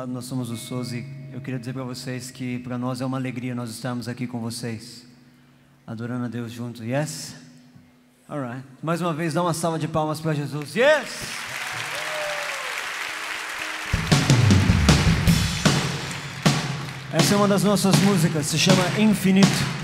falado, nós somos o SOS e eu queria dizer para vocês que para nós é uma alegria nós estarmos aqui com vocês, adorando a Deus juntos. Yes? Alright. Mais uma vez, dá uma salva de palmas para Jesus. Yes! Essa é uma das nossas músicas, se chama Infinito.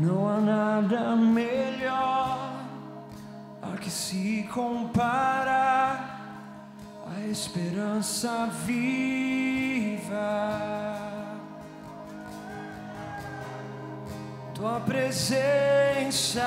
Não há nada melhor a que se comparar a esperança viva. Tua presença.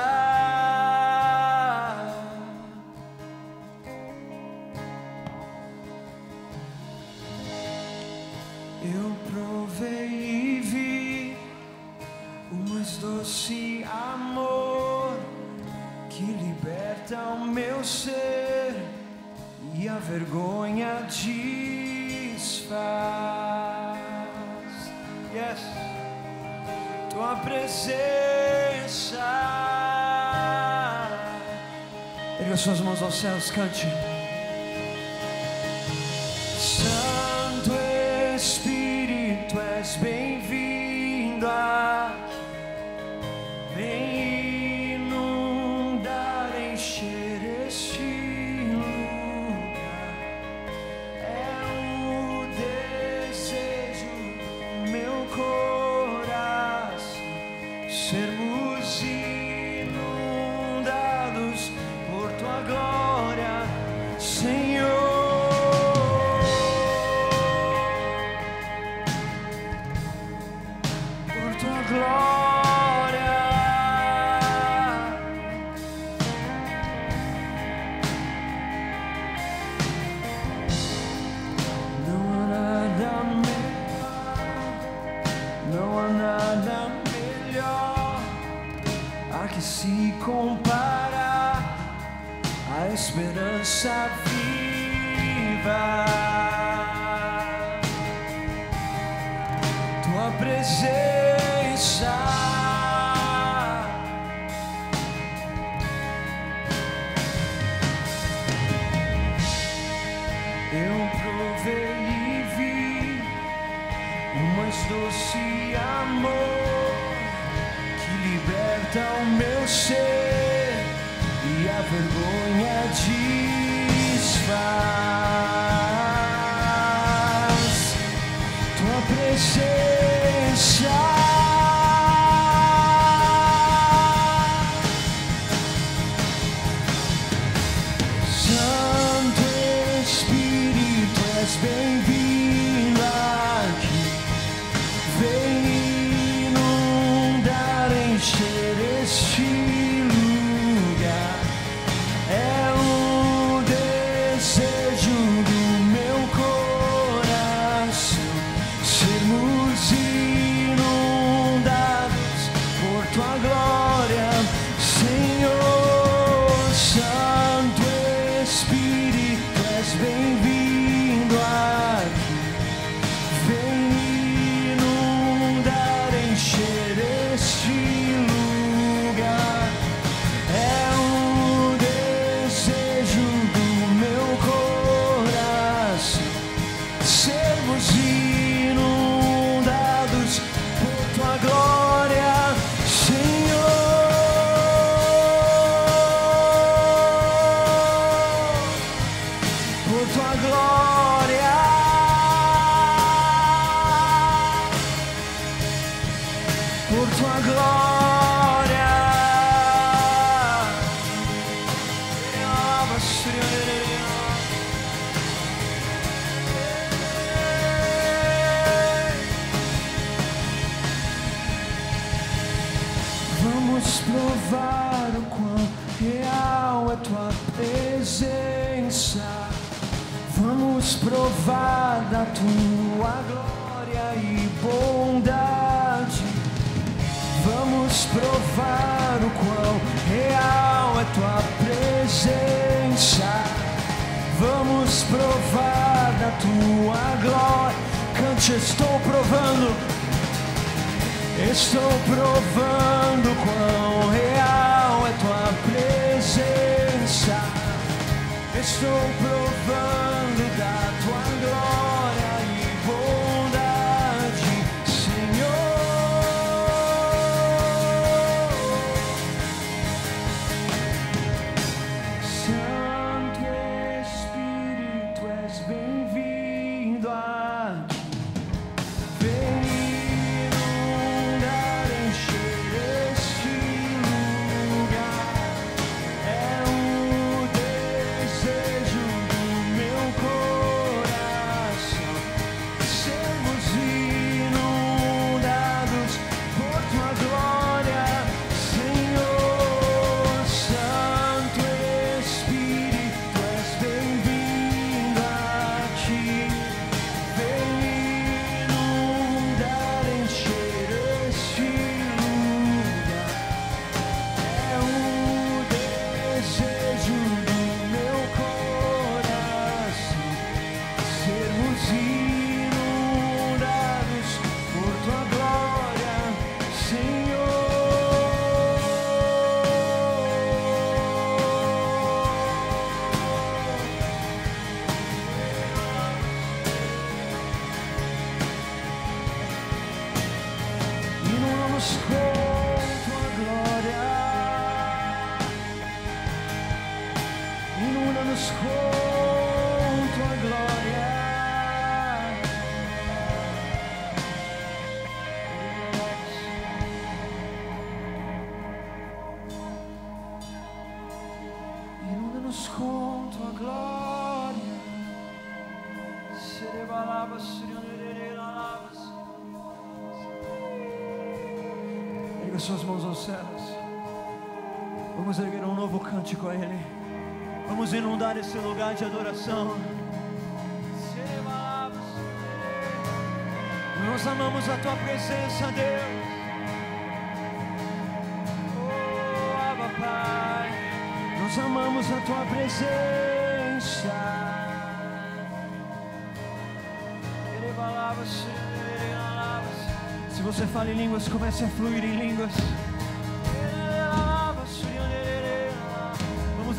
liberta o meu ser e a vergonha desfaz. Yes. Tua presença. Erga suas mãos aos céus, cante. queres provar da tua glória. Cante, estou provando, estou provando quão real é tua presença. Estou provando. tomar esse lugar de adoração. Nós amamos a tua presença, Deus. Oh, Abba Pai, nós amamos a tua presença. Se você fala em línguas, comece a fluir em línguas.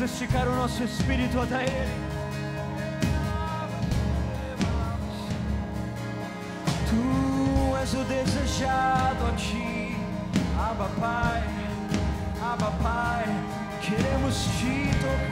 esticar o nosso espírito até Ele. Tu és o desejado a ti, Abba Pai, Abba Pai, queremos te tocar.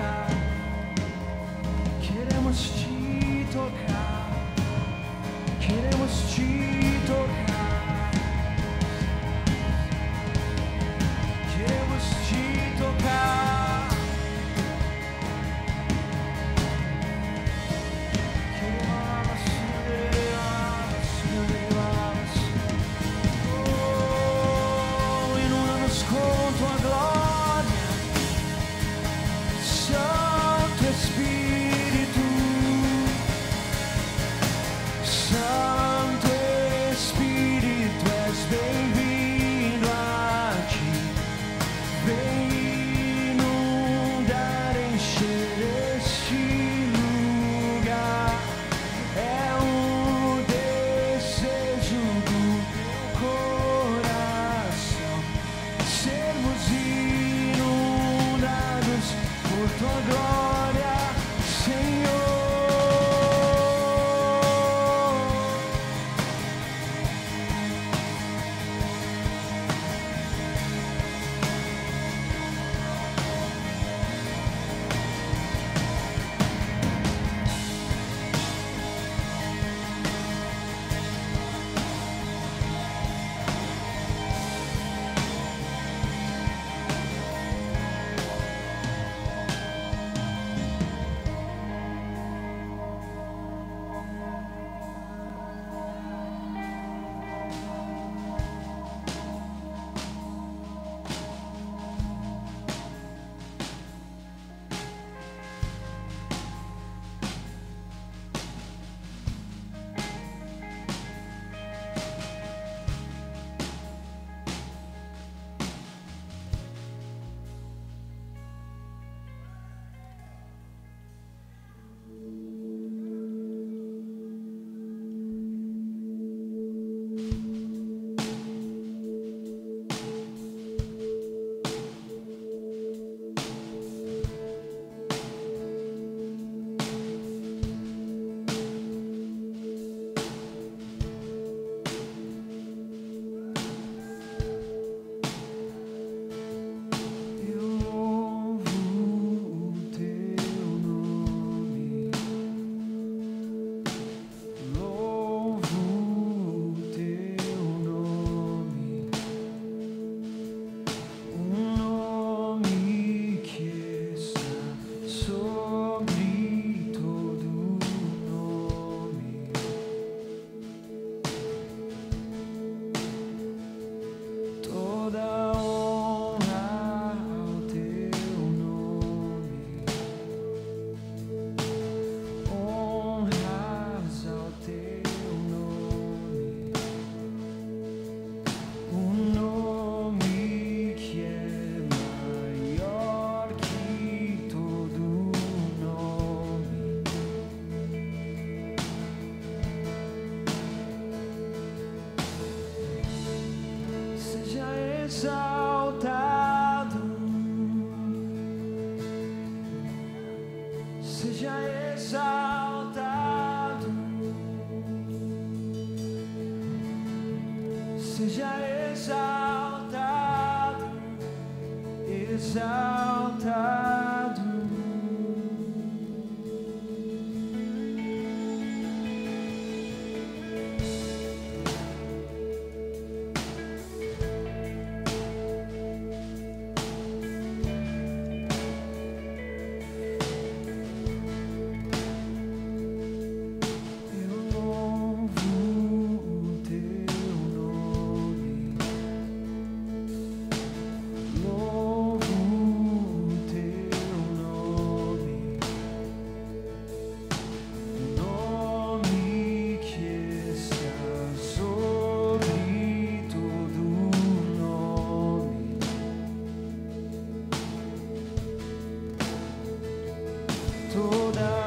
Toda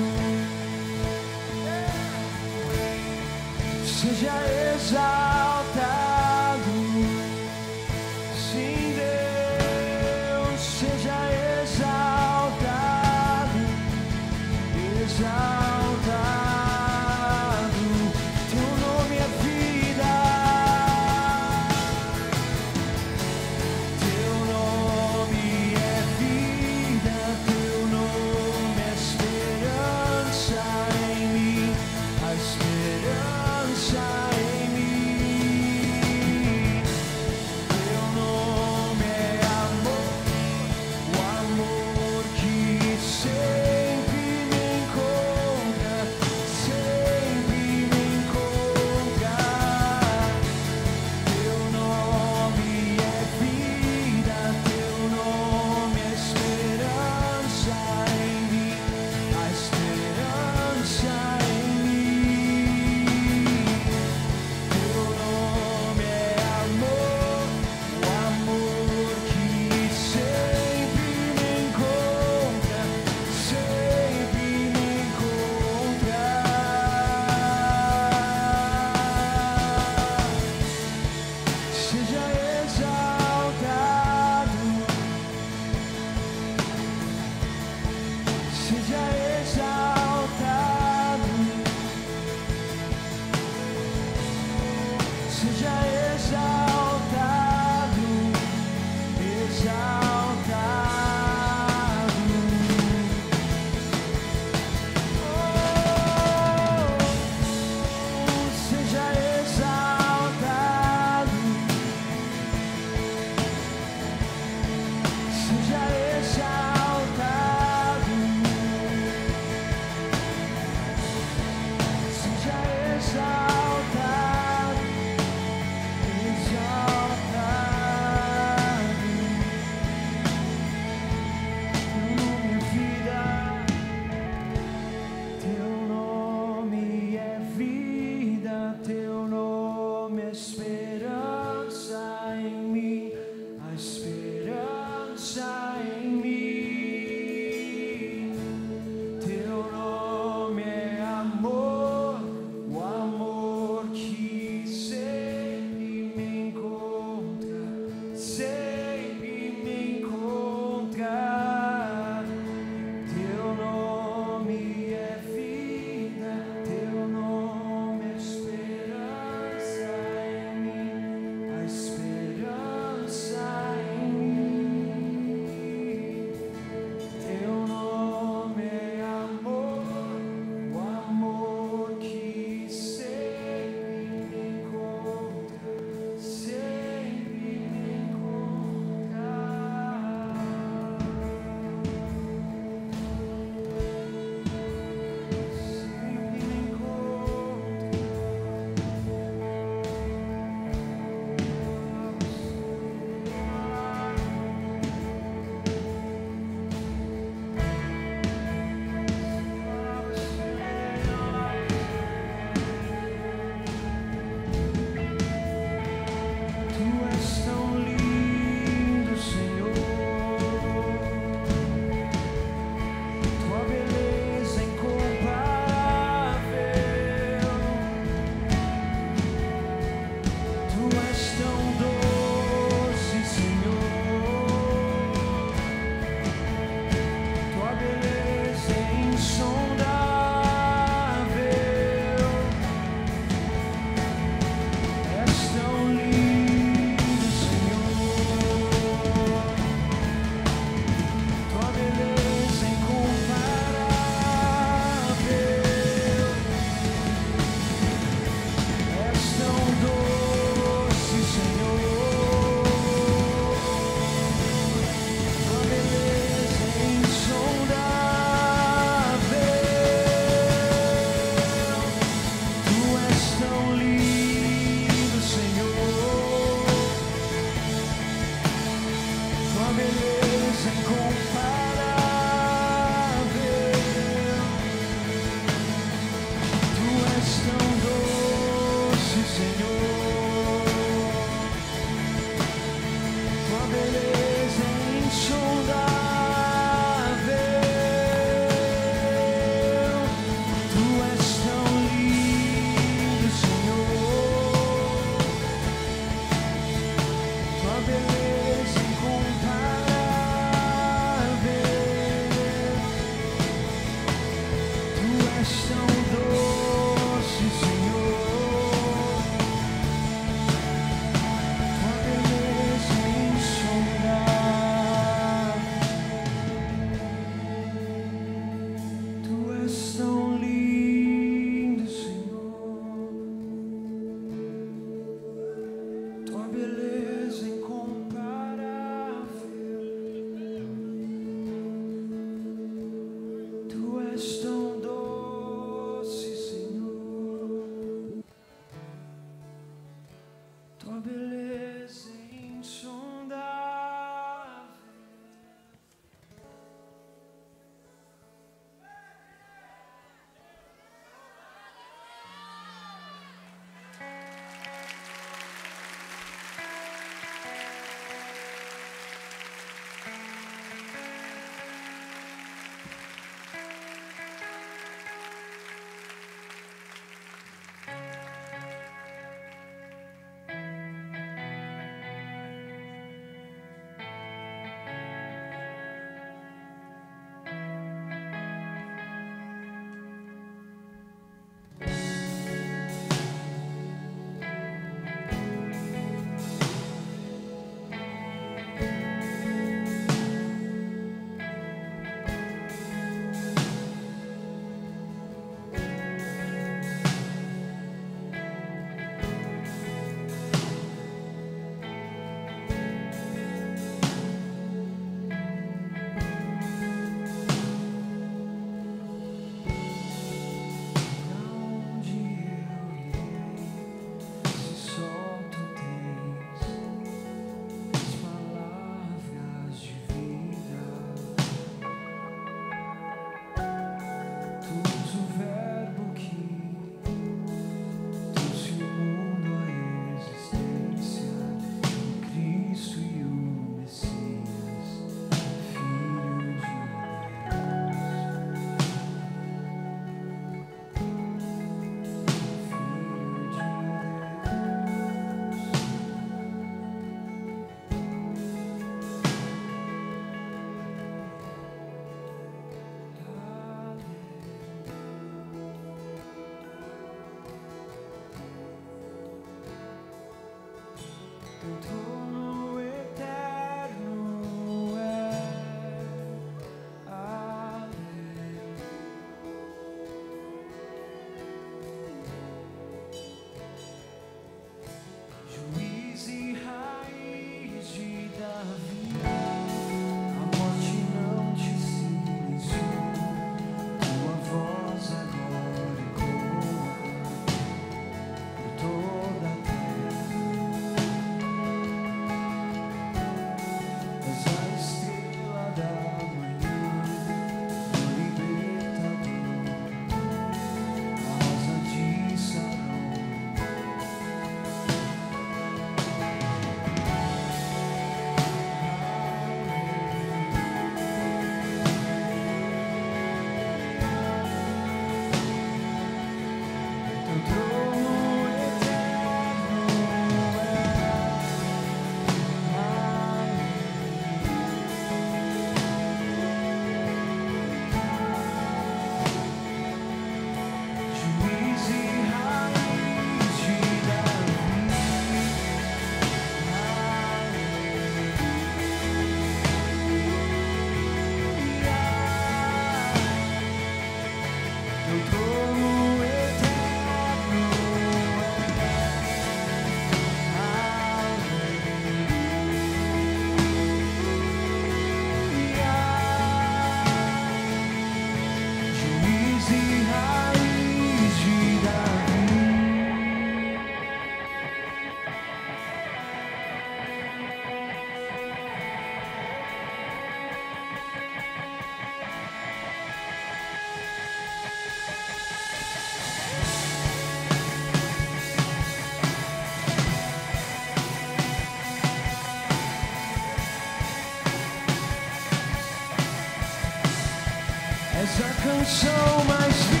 that can show my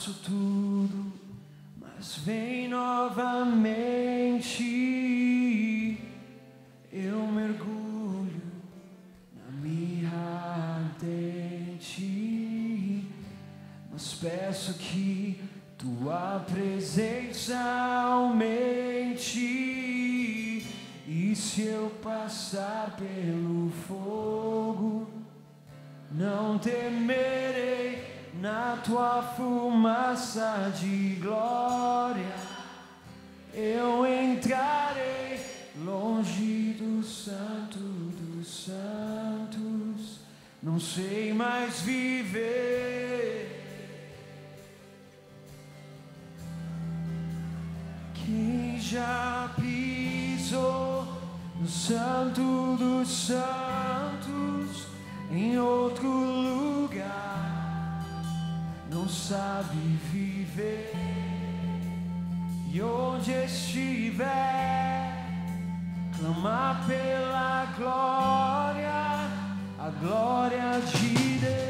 faço tudo, mas vem novamente. Eu mergulho na mirra ardente, mas peço que tua presença aumente. E se eu passar pelo fogo, não temerei na tua fumaça de glória. Eu entrarei longe do santo dos santos. Não sei mais viver. Quem já pisou no santo dos santos em outro lugar não sabe viver. E onde estiver clamar pela glória a glória de Deus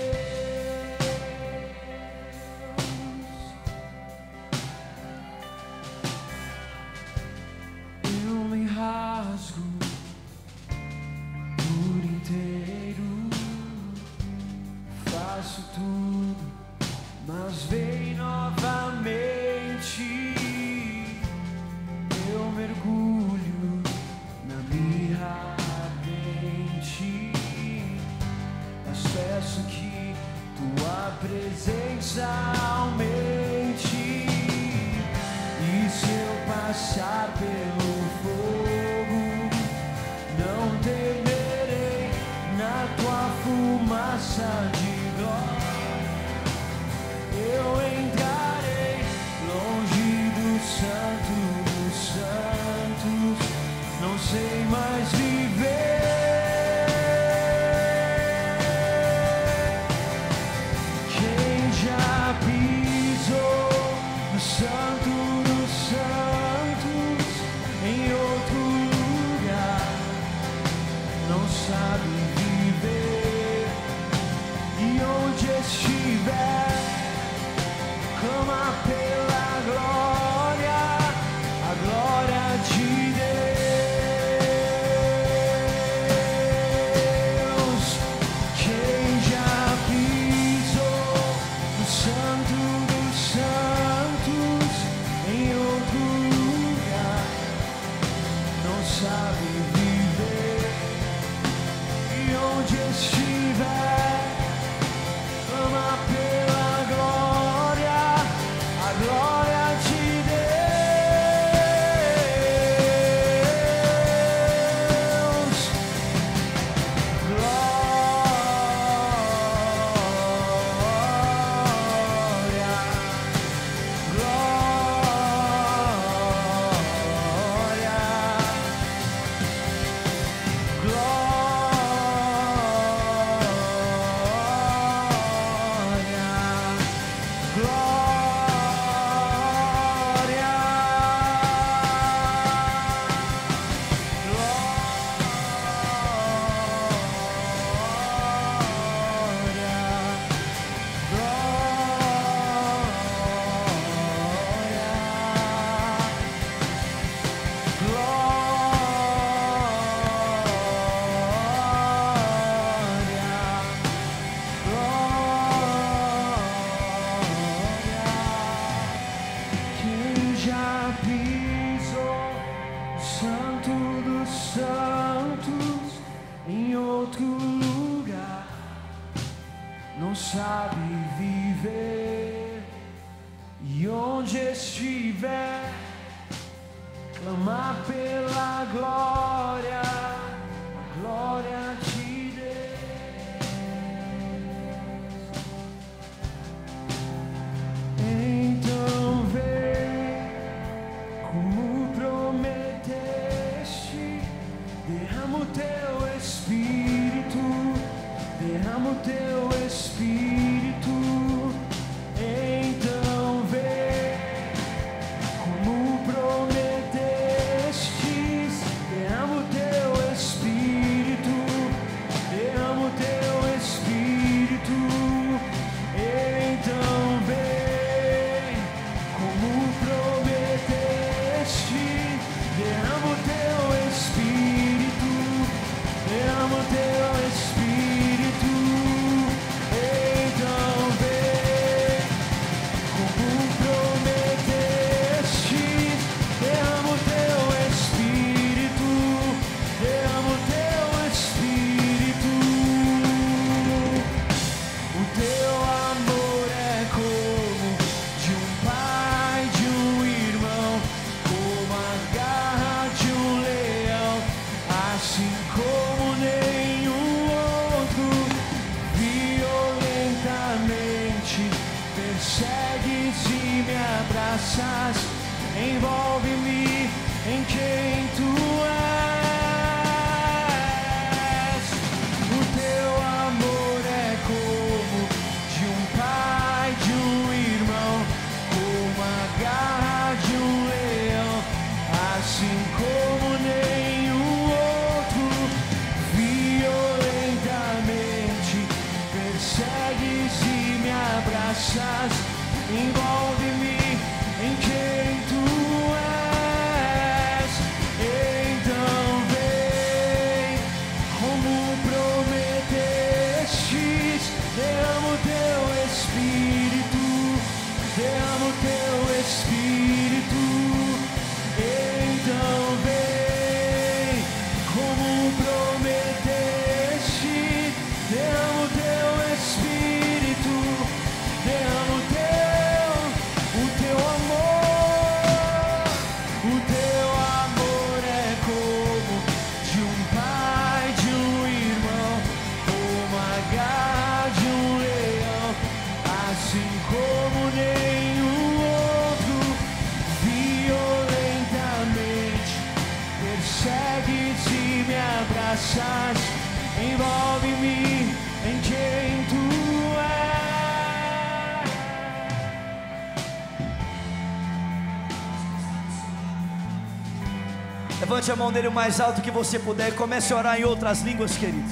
A mão dele o mais alto que você puder comece a orar em outras línguas, querido.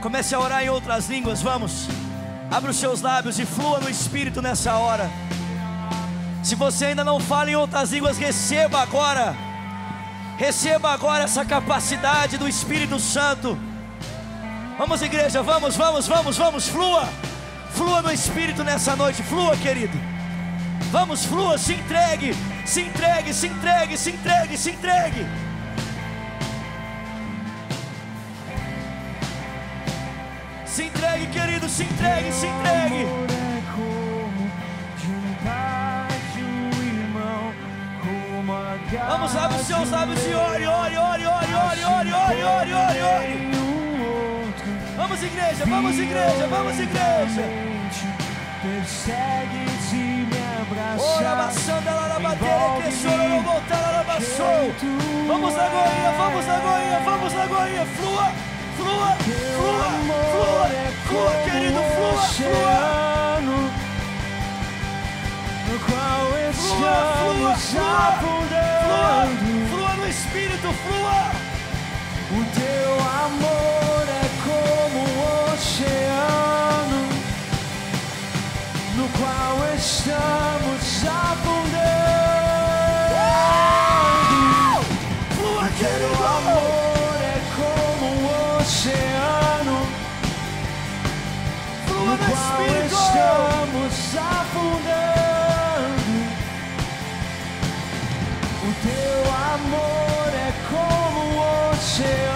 Comece a orar em outras línguas, vamos. Abra os seus lábios e flua no Espírito nessa hora. Se você ainda não fala em outras línguas, receba agora. Receba agora essa capacidade do Espírito Santo. Vamos, igreja, vamos, vamos, vamos, vamos, flua. Flua no Espírito nessa noite, flua, querido. Vamos, flua, se entregue, se entregue, se entregue, se entregue, se entregue. Se entregue, querido, se entregue, se entregue. É Vamos, abre os seus lábios e ore, ore, ore, ore, ore, ore, ore, ore, ore, ore. Vamos, igreja, vamos, igreja, vamos, igreja. Violentamente Vamos na goinha, vamos na goinha, vamos na goinha, flua, flua, flua, flua, flua, querido, flua, flua. no qual Flua, flua, flua, afundando. flua no espírito, flua. O teu amor qual estamos afundando. Porque o amor é como um oceano, no qual estamos afundando. O teu amor é como um oceano.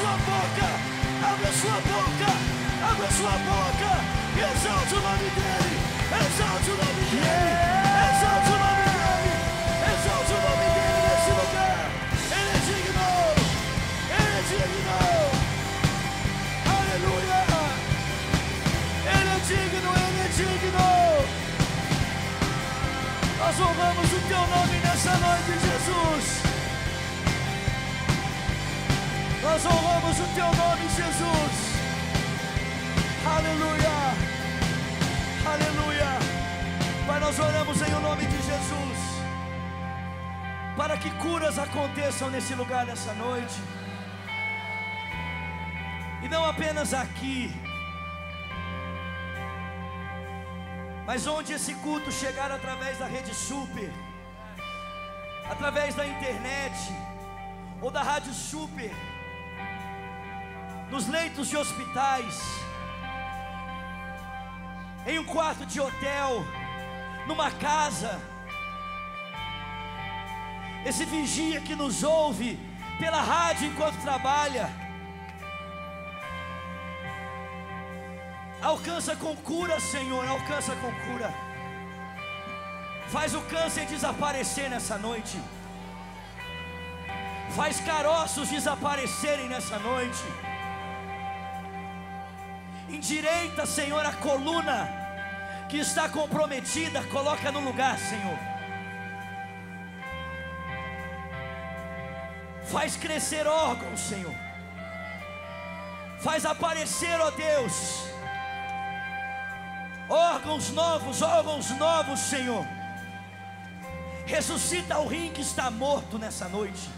Sua boca, abre a sua boca, abre a sua boca, e exalte o nome dele, exalte o nome dele, exalte o nome dele, exalte o nome dele nesse lugar. Ele é digno. Ele é digno! Aleluia! Ele é digno, ele é digno! Nós honramos o teu nome nessa noite, Jesus! Nós honramos o teu nome, Jesus! Aleluia! Aleluia! Pai, nós oramos em o nome de Jesus para que curas aconteçam nesse lugar nessa noite. E não apenas aqui, mas onde esse culto chegar através da rede super, através da internet ou da rádio super, nos leitos de hospitais, em um quarto de hotel, numa casa, esse vigia que nos ouve pela rádio enquanto trabalha, alcança com cura, Senhor, alcança com cura. Faz o câncer desaparecer nessa noite. Faz caroços desaparecerem nessa noite. Endireita, Senhor, a coluna que está comprometida, coloca no lugar, Senhor. Faz crescer órgãos, Senhor. Faz aparecer, ó Deus, órgãos novos, órgãos novos, Senhor. Ressuscita o rim que está morto nessa noite.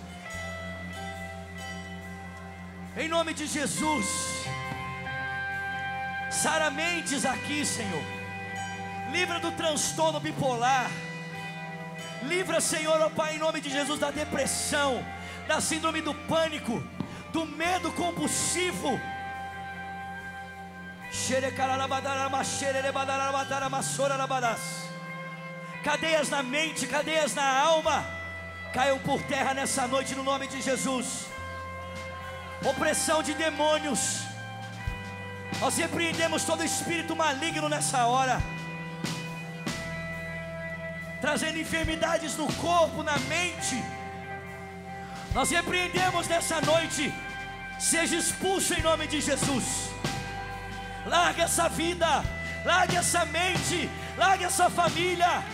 Em nome de Jesus. Sara mentes aqui, Senhor. Livra do transtorno bipolar. Livra, Senhor, ó Pai, em nome de Jesus, da depressão, da síndrome do pânico, do medo compulsivo. Cadeias na mente, cadeias na alma, caiam por terra nessa noite no nome de Jesus. Opressão de demônios, nós repreendemos todo espírito maligno nessa hora trazendo enfermidades no corpo, na mente. Nós repreendemos nessa noite, seja expulso em nome de Jesus. Larga essa vida, larga essa mente, larga essa família.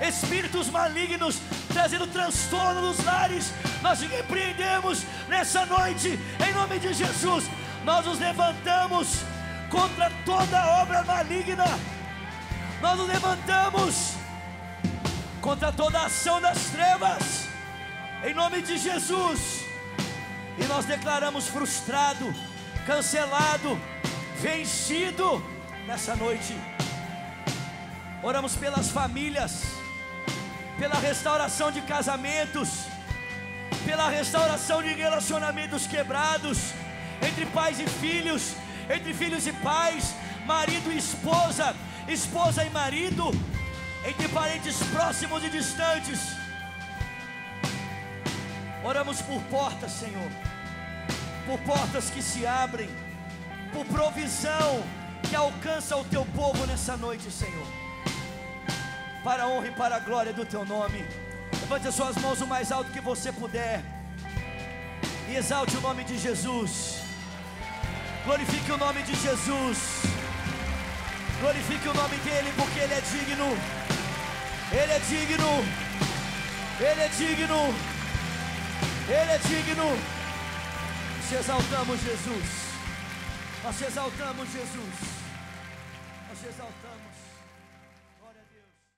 Espíritos malignos trazendo transtorno nos lares, nós repreendemos nessa noite, em nome de Jesus. Nós nos levantamos contra toda obra maligna. Nós nos levantamos contra toda ação das trevas, em nome de Jesus. E nós declaramos frustrado, cancelado, vencido nessa noite. Oramos pelas famílias, pela restauração de casamentos, pela restauração de relacionamentos quebrados entre pais e filhos, entre filhos e pais, marido e esposa, esposa e marido entre parentes próximos e distantes. Oramos por portas, Senhor, por portas que se abrem, por provisão que alcança o teu povo nessa noite, Senhor. Para a honra e para a glória do teu nome. Levante as suas mãos o mais alto que você puder. E exalte o nome de Jesus. Glorifique o nome de Jesus. Glorifique o nome dele, porque ele é digno. Ele é digno. Ele é digno. Ele é digno. Te exaltamos, Jesus. Nós te exaltamos, Jesus.